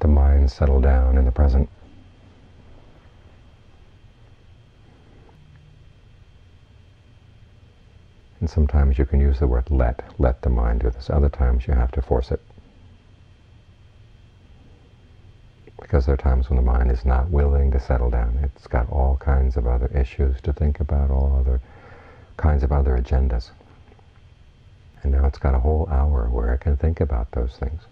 the mind settle down in the present. And sometimes you can use the word let, let the mind do this. Other times you have to force it. Because there are times when the mind is not willing to settle down. It's got all kinds of other issues to think about, all other kinds of other agendas. And now it's got a whole hour where it can think about those things.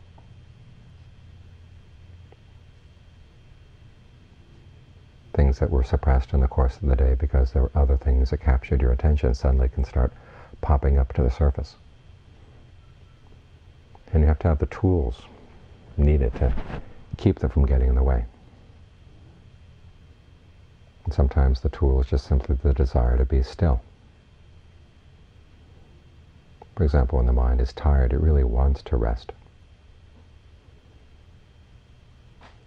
Things that were suppressed in the course of the day because there were other things that captured your attention suddenly can start popping up to the surface. And you have to have the tools needed to keep them from getting in the way. And sometimes the tool is just simply the desire to be still. For example, when the mind is tired, it really wants to rest.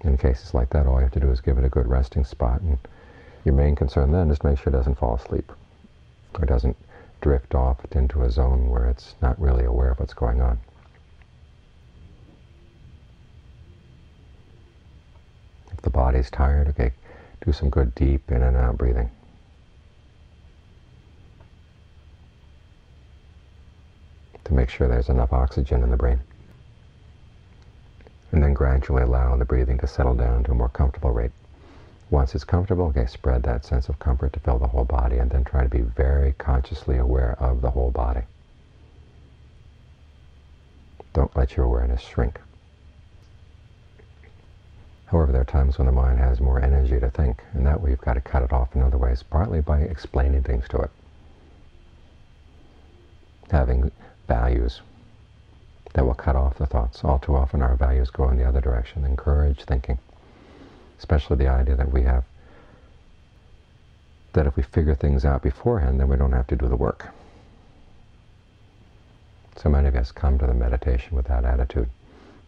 In cases like that, all you have to do is give it a good resting spot, and your main concern then is to make sure it doesn't fall asleep, or doesn't drift off into a zone where it's not really aware of what's going on. If the body's tired, okay, do some good deep in and out breathing. To make sure there's enough oxygen in the brain. And then gradually allow the breathing to settle down to a more comfortable rate. Once it's comfortable, okay, spread that sense of comfort to fill the whole body and then try to be very consciously aware of the whole body. Don't let your awareness shrink. However, there are times when the mind has more energy to think, and that way you've got to cut it off in other ways, partly by explaining things to it. Having values that will cut off the thoughts. All too often our values go in the other direction, encourage thinking especially the idea that we have that if we figure things out beforehand, then we don't have to do the work. So many of us come to the meditation with that attitude.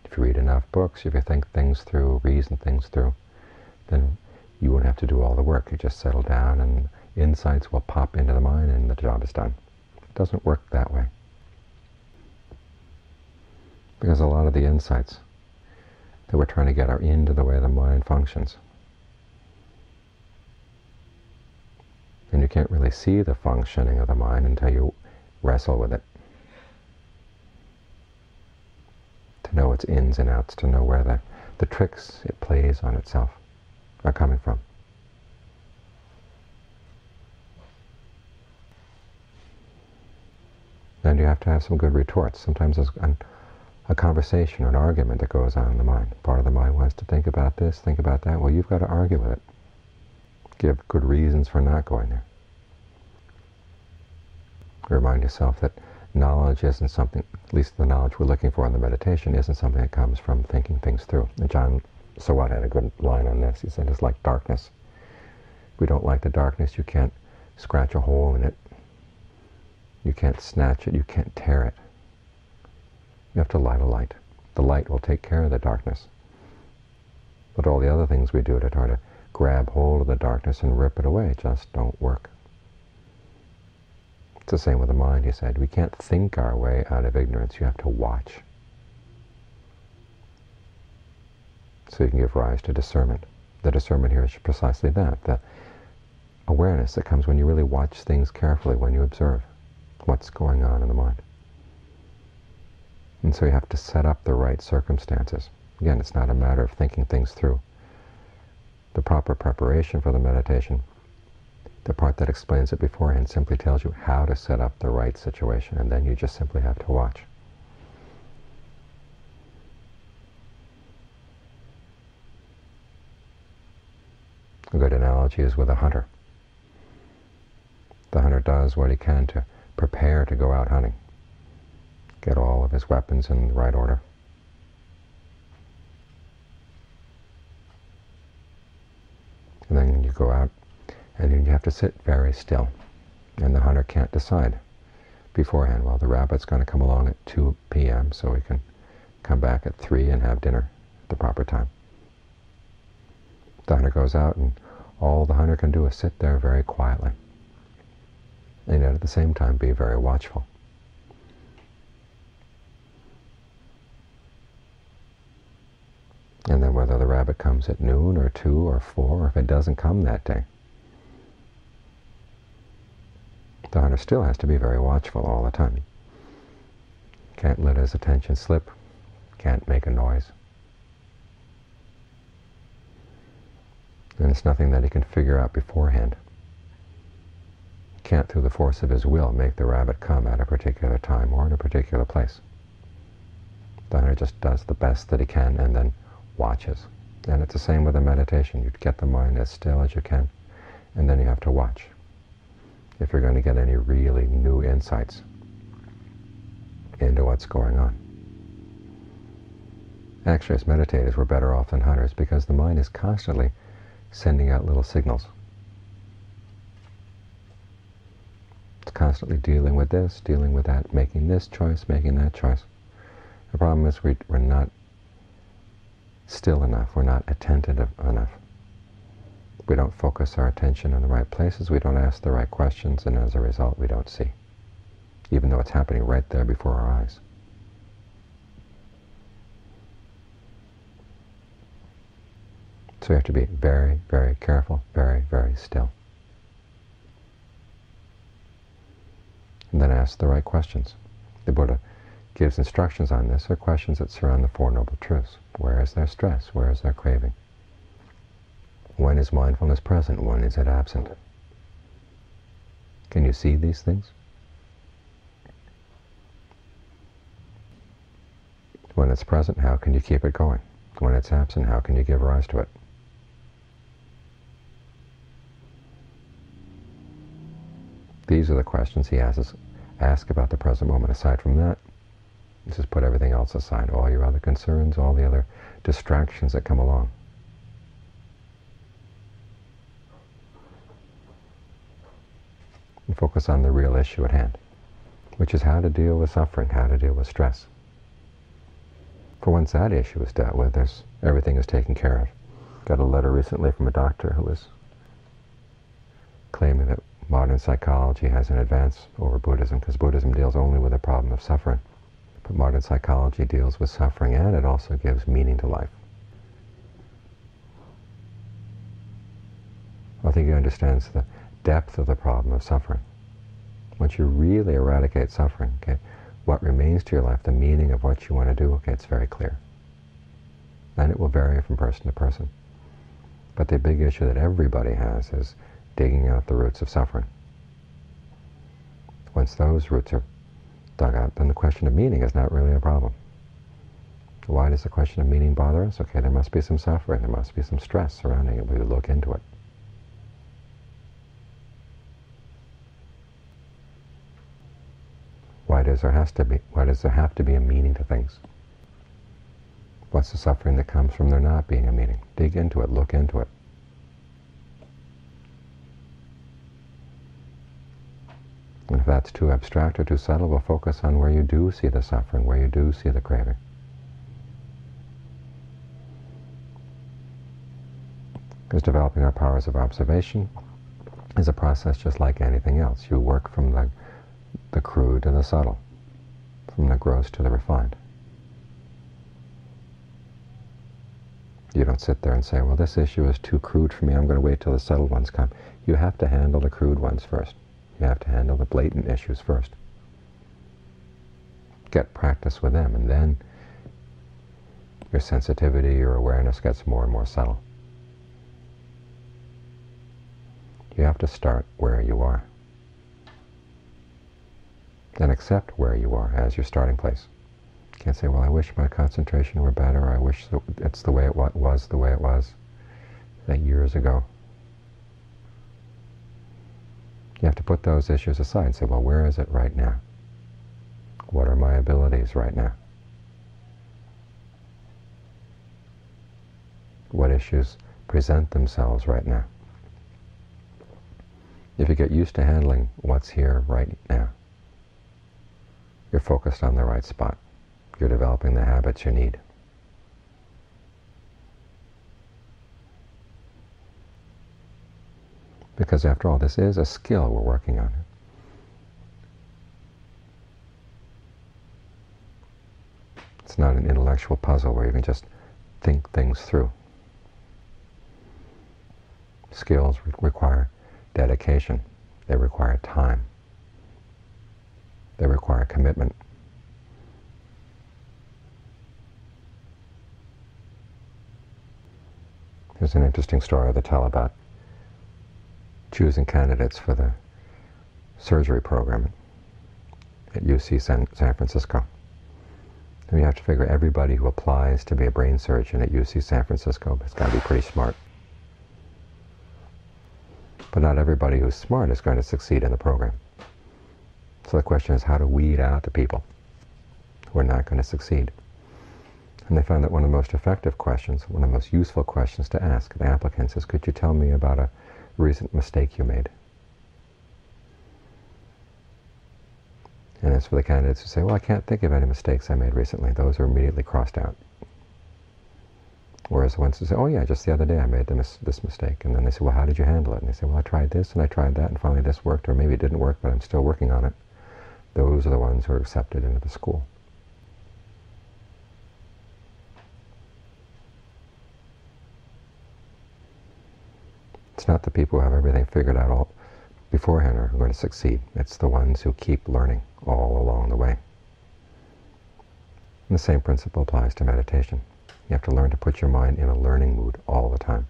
If you read enough books, if you think things through, reason things through, then you won't have to do all the work. You just settle down and insights will pop into the mind and the job is done. It doesn't work that way. Because a lot of the insights that we're trying to get are into the way the mind functions. And you can't really see the functioning of the mind until you wrestle with it. To know its ins and outs, to know where the, the tricks it plays on itself are coming from. And you have to have some good retorts. Sometimes conversation or an argument that goes on in the mind. Part of the mind wants to think about this, think about that. Well, you've got to argue with it. Give good reasons for not going there. Remind yourself that knowledge isn't something, at least the knowledge we're looking for in the meditation, isn't something that comes from thinking things through. And John Sawat had a good line on this. He said, it's like darkness. If we don't like the darkness, you can't scratch a hole in it. You can't snatch it. You can't tear it. You have to light a light. The light will take care of the darkness. But all the other things we do to try to grab hold of the darkness and rip it away just don't work. It's the same with the mind, he said. We can't think our way out of ignorance. You have to watch. So you can give rise to discernment. The discernment here is precisely that, the awareness that comes when you really watch things carefully, when you observe what's going on in the mind. And so you have to set up the right circumstances. Again, it's not a matter of thinking things through. The proper preparation for the meditation, the part that explains it beforehand, simply tells you how to set up the right situation, and then you just simply have to watch. A good analogy is with a hunter. The hunter does what he can to prepare to go out hunting get all of his weapons in the right order. And then you go out and you have to sit very still. And the hunter can't decide beforehand, well, the rabbit's going to come along at 2 p.m. so we can come back at 3 and have dinner at the proper time. The hunter goes out and all the hunter can do is sit there very quietly. And at the same time be very watchful. And then whether the rabbit comes at noon or 2 or 4, or if it doesn't come that day, the hunter still has to be very watchful all the time. Can't let his attention slip, can't make a noise. And it's nothing that he can figure out beforehand. Can't, through the force of his will, make the rabbit come at a particular time or in a particular place. The hunter just does the best that he can and then watches. And it's the same with a meditation. You get the mind as still as you can, and then you have to watch. If you're going to get any really new insights into what's going on. Actually, as meditators, we're better off than hunters because the mind is constantly sending out little signals. It's constantly dealing with this, dealing with that, making this choice, making that choice. The problem is we, we're not still enough. We're not attentive enough. We don't focus our attention in the right places. We don't ask the right questions, and as a result, we don't see, even though it's happening right there before our eyes. So we have to be very, very careful, very, very still. And then ask the right questions. The Buddha gives instructions on this are questions that surround the Four Noble Truths. Where is there stress? Where is there craving? When is mindfulness present? When is it absent? Can you see these things? When it's present, how can you keep it going? When it's absent, how can you give rise to it? These are the questions he asks, ask about the present moment. Aside from that, just put everything else aside, all your other concerns, all the other distractions that come along. And focus on the real issue at hand, which is how to deal with suffering, how to deal with stress. For once that issue is dealt with, there's, everything is taken care of. Got a letter recently from a doctor who was claiming that modern psychology has an advance over Buddhism because Buddhism deals only with the problem of suffering. But modern psychology deals with suffering and it also gives meaning to life. I think he understands the depth of the problem of suffering. Once you really eradicate suffering, okay, what remains to your life, the meaning of what you want to do, okay, it's very clear. And it will vary from person to person. But the big issue that everybody has is digging out the roots of suffering. Once those roots are dug out, then the question of meaning is not really a problem. Why does the question of meaning bother us? Okay, there must be some suffering, there must be some stress surrounding it. We look into it. Why does there has to be why does there have to be a meaning to things? What's the suffering that comes from there not being a meaning? Dig into it, look into it. And if that's too abstract or too subtle, we'll focus on where you do see the suffering, where you do see the craving. Because developing our powers of observation is a process just like anything else. You work from the, the crude to the subtle, from the gross to the refined. You don't sit there and say, well, this issue is too crude for me, I'm going to wait till the subtle ones come. You have to handle the crude ones first. You have to handle the blatant issues first. Get practice with them, and then your sensitivity, your awareness gets more and more subtle. You have to start where you are. And accept where you are as your starting place. You can't say, well, I wish my concentration were better, I wish it's the way it was, the way it was years ago. You have to put those issues aside and say, well, where is it right now? What are my abilities right now? What issues present themselves right now? If you get used to handling what's here right now, you're focused on the right spot. You're developing the habits you need. Because after all, this is a skill we're working on. It's not an intellectual puzzle where you can just think things through. Skills require dedication. They require time. They require commitment. There's an interesting story they tell about choosing candidates for the surgery program at UC San, San Francisco. And you have to figure everybody who applies to be a brain surgeon at UC San Francisco has got to be pretty smart. But not everybody who's smart is going to succeed in the program. So the question is how to weed out the people who are not going to succeed. And they found that one of the most effective questions, one of the most useful questions to ask the applicants is, could you tell me about a recent mistake you made? And as for the candidates who say, well, I can't think of any mistakes I made recently, those are immediately crossed out. Whereas the ones who say, oh yeah, just the other day I made mis this mistake. And then they say, well, how did you handle it? And they say, well, I tried this and I tried that and finally this worked, or maybe it didn't work, but I'm still working on it. Those are the ones who are accepted into the school. It's not the people who have everything figured out all beforehand who are going to succeed. It's the ones who keep learning all along the way. And the same principle applies to meditation. You have to learn to put your mind in a learning mood all the time.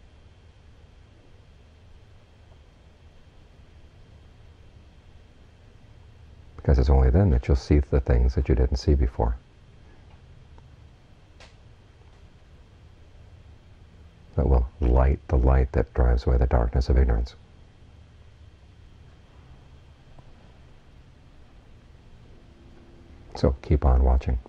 Because it's only then that you'll see the things that you didn't see before. That will light the light that drives away the darkness of ignorance. So keep on watching.